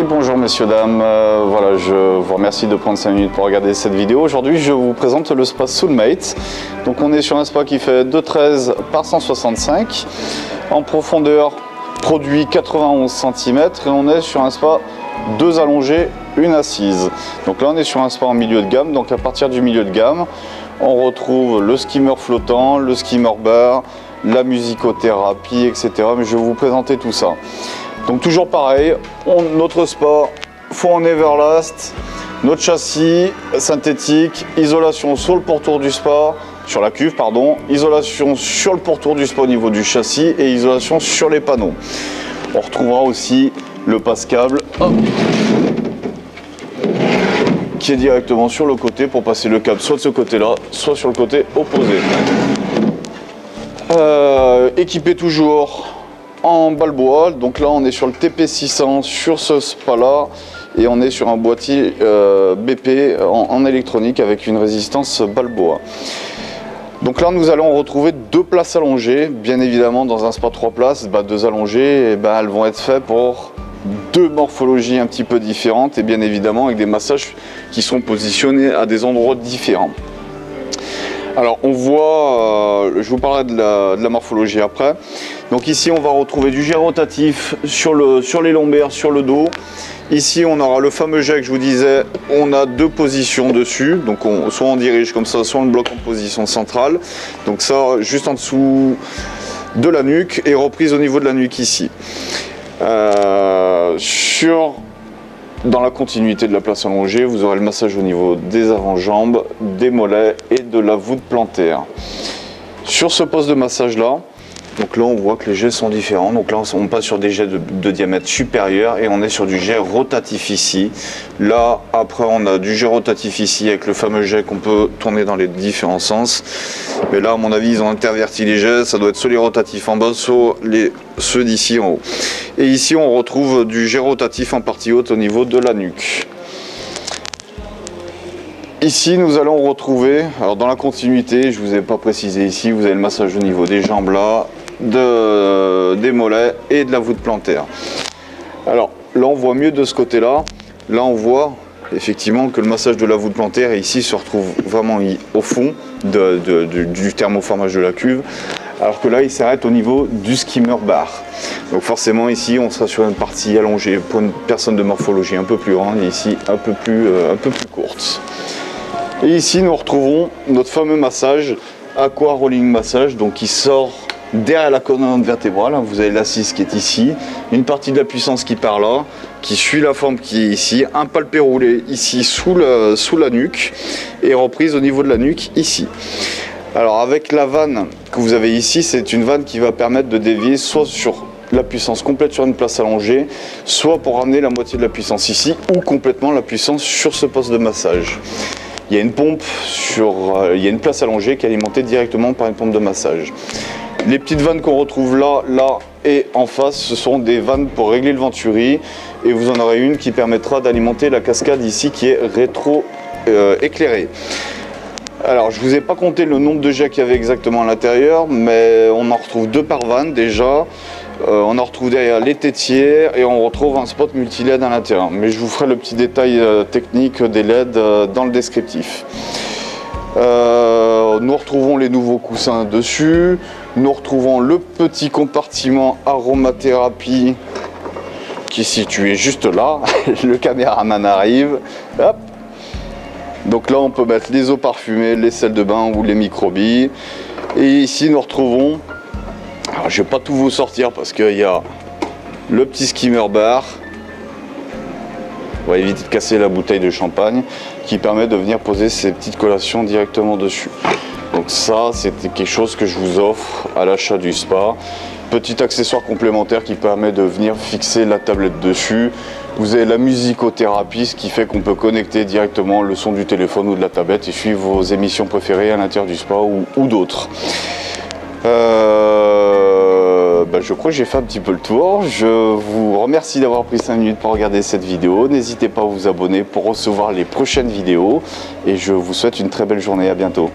Bonjour messieurs, dames, euh, voilà, je vous remercie de prendre 5 minutes pour regarder cette vidéo. Aujourd'hui, je vous présente le spa Soulmate. Donc on est sur un spa qui fait 2,13 par 165. En profondeur, produit 91 cm et on est sur un spa deux allongés, une assise. Donc là, on est sur un spa en milieu de gamme. Donc à partir du milieu de gamme, on retrouve le skimmer flottant, le skimmer bar, la musicothérapie, etc. Mais je vais vous présenter tout ça. Donc toujours pareil, notre spa fond en Everlast, notre châssis synthétique, isolation sur le pourtour du spa, sur la cuve pardon, isolation sur le pourtour du spa au niveau du châssis et isolation sur les panneaux. On retrouvera aussi le passe-câble qui est directement sur le côté pour passer le câble soit de ce côté-là, soit sur le côté opposé. Euh, équipé toujours en balboa, donc là on est sur le TP600 sur ce spa là et on est sur un boîtier euh, BP en, électronique avec une résistance balboa. Donc là nous allons retrouver deux places allongées, bien évidemment dans un spa 3 places, bah, deux allongées, et ben, elles vont être faites pour deux morphologies un petit peu différentes et bien évidemment avec des massages qui sont positionnés à des endroits différents. Alors on voit, euh, je vous parlerai de la, morphologie après. Donc ici on va retrouver du jet rotatif sur, le, sur les lombaires, sur le dos. Ici on aura le fameux jet que je vous disais, on a deux positions dessus. Donc soit on dirige comme ça, soit on le bloque en position centrale. Donc ça juste en dessous de la nuque et reprise au niveau de la nuque ici. Euh, dans la continuité de la place allongée, vous aurez le massage au niveau des avant-jambes, des mollets et de la voûte plantaire. Sur ce poste de massage là, donc là, on voit que les jets sont différents. Donc là, on passe sur des jets de, diamètre supérieur et on est sur du jet rotatif ici. Là, après, on a du jet rotatif ici avec le fameux jet qu'on peut tourner dans les différents sens. Mais là, à mon avis, ils ont interverti les jets. Ça doit être soit les rotatifs en bas, soit les, ceux d'ici en haut. Et ici, on retrouve du jet rotatif en partie haute au niveau de la nuque. Ici, nous allons retrouver, alors dans la continuité, je ne vous ai pas précisé ici, vous avez le massage au niveau des jambes là, de, des mollets et de la voûte plantaire. Alors là on voit mieux de ce côté là. Là on voit effectivement que le massage de la voûte plantaire ici se retrouve vraiment au fond du thermoformage de la cuve. Alors que là il s'arrête au niveau du skimmer bar. Donc forcément ici on sera sur une partie allongée pour une personne de morphologie un peu plus grande et ici un peu plus, euh, un peu plus courte. Et ici nous retrouvons notre fameux massage Aqua Rolling Massage donc qui sort Derrière la colonne vertébrale, vous avez l'assise qui est ici, une partie de la puissance qui part là, qui suit la forme qui est ici, un palpé roulé ici sous, sous la nuque et reprise au niveau de la nuque ici. Alors avec la vanne que vous avez ici, c'est une vanne qui va permettre de dévier soit sur la puissance complète sur une place allongée, soit pour ramener la moitié de la puissance ici, ou complètement la puissance sur ce poste de massage. Il y a une pompe sur, euh, il y a une place allongée qui est alimentée directement par une pompe de massage. Les petites vannes qu'on retrouve là, là et en face, ce sont des vannes pour régler le venturi. Et vous en aurez une qui permettra d'alimenter la cascade ici qui est rétro-éclairée. Euh, Alors, je ne vous ai pas compté le nombre de jets qu'il y avait exactement à l'intérieur, mais on en retrouve deux par vanne déjà. Euh, on en retrouve derrière les tétières et on retrouve un spot multi-LED à l'intérieur. Mais je vous ferai le petit détail euh, technique des LED dans le descriptif. nous retrouvons les nouveaux coussins dessus. Nous retrouvons le petit compartiment aromathérapie qui est situé juste là. le caméraman arrive. Donc là, on peut mettre les eaux parfumées, les sels de bain ou les microbilles. Et ici, nous retrouvons... Alors, je ne vais pas tout vous sortir parce qu'il y a le petit skimmer bar. On va éviter de casser la bouteille de champagne qui permet de venir poser ses petites collations directement dessus. Donc ça, c'était quelque chose que je vous offre à l'achat du spa. Petit accessoire complémentaire qui permet de venir fixer la tablette dessus. Vous avez la musicothérapie, ce qui fait qu'on peut connecter directement le son du téléphone ou de la tablette et suivre vos émissions préférées à l'intérieur du spa ou, d'autres. Euh, bah, je crois que j'ai fait un petit peu le tour. Je vous remercie d'avoir pris 5 minutes pour regarder cette vidéo. N'hésitez pas à vous abonner pour recevoir les prochaines vidéos. Et je vous souhaite une très belle journée. À bientôt.